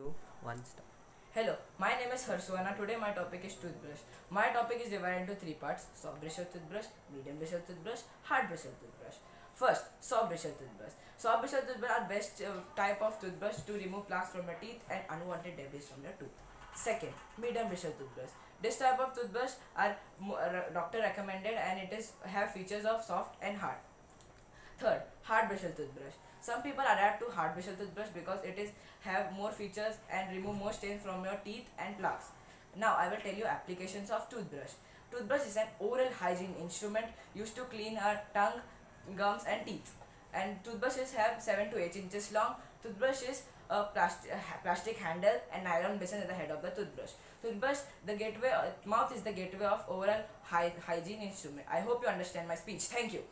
two, one, stop. Hello, my name is Harsh Suvarna. Today my topic is toothbrush. My topic is divided into three parts: soft bristle toothbrush, medium bristle toothbrush, hard bristle toothbrush. First, soft bristle toothbrush. Soft bristle toothbrush are best uh, type of toothbrush to remove plaques from your teeth and unwanted debris from your tooth. Second, medium bristle toothbrush. This type of toothbrush are uh, doctor recommended and it is have features of soft and hard. Bristle toothbrush. Some people adapt to hard bristle toothbrush because it is have more features and remove more stains from your teeth and plaques. Now I will tell you applications of toothbrush. Toothbrush is an oral hygiene instrument used to clean our tongue, gums and teeth. And toothbrushes have 7 to 8 inches long. Toothbrush is a plastic, plastic handle and nylon basin at the head of the toothbrush. Toothbrush, the gateway, mouth is the gateway of oral hy- hygiene instrument. I hope you understand my speech. Thank you.